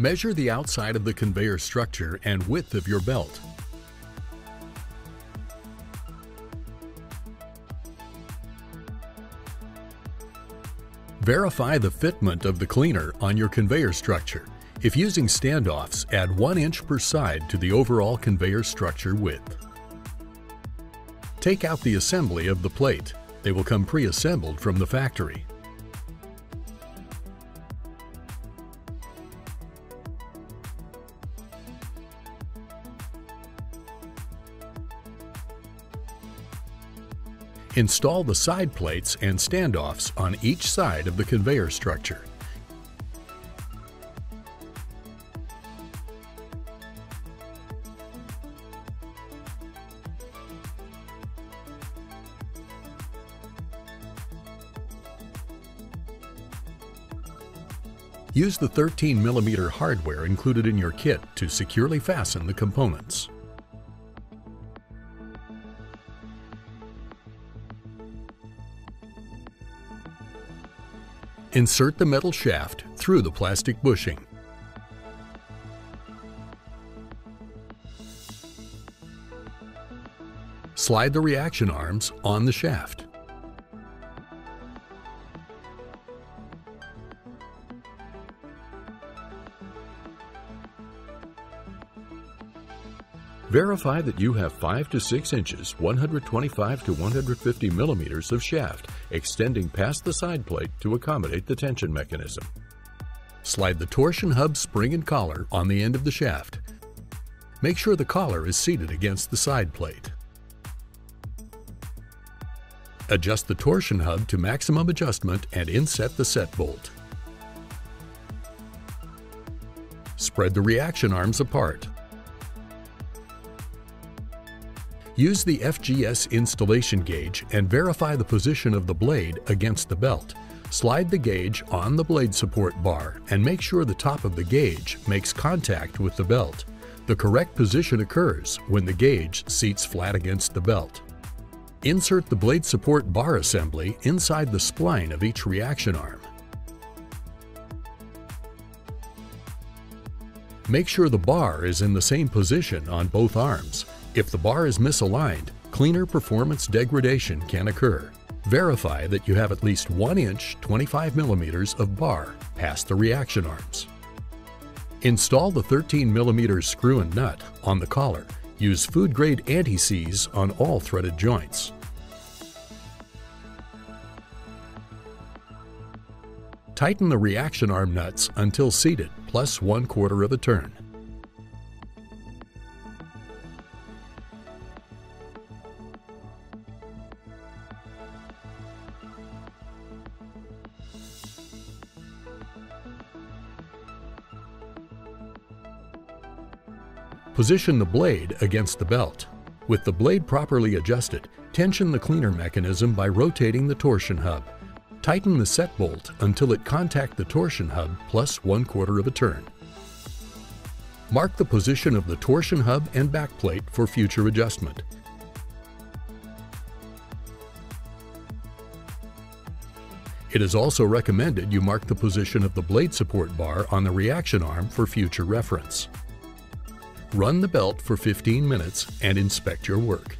Measure the outside of the conveyor structure and width of your belt. Verify the fitment of the cleaner on your conveyor structure. If using standoffs, add 1 inch per side to the overall conveyor structure width. Take out the assembly of the plate. They will come pre-assembled from the factory. Install the side plates and standoffs on each side of the conveyor structure. Use the 13mm hardware included in your kit to securely fasten the components. Insert the metal shaft through the plastic bushing. Slide the reaction arms on the shaft. Verify that you have 5 to 6 inches, 125 to 150 millimeters of shaft extending past the side plate to accommodate the tension mechanism. Slide the torsion hub spring and collar on the end of the shaft. Make sure the collar is seated against the side plate. Adjust the torsion hub to maximum adjustment and inset the set bolt. Spread the reaction arms apart. Use the FGS installation gauge and verify the position of the blade against the belt. Slide the gauge on the blade support bar and make sure the top of the gauge makes contact with the belt. The correct position occurs when the gauge seats flat against the belt. Insert the blade support bar assembly inside the spline of each reaction arm. Make sure the bar is in the same position on both arms. If the bar is misaligned, cleaner performance degradation can occur. Verify that you have at least 1 inch 25 millimeters of bar past the reaction arms. Install the 13 millimeter screw and nut on the collar. Use food grade anti-seize on all threaded joints. Tighten the reaction arm nuts until seated, plus one quarter of a turn. Position the blade against the belt. With the blade properly adjusted, tension the cleaner mechanism by rotating the torsion hub. Tighten the set bolt until it contact the torsion hub plus one quarter of a turn. Mark the position of the torsion hub and backplate for future adjustment. It is also recommended you mark the position of the blade support bar on the reaction arm for future reference. Run the belt for 15 minutes and inspect your work.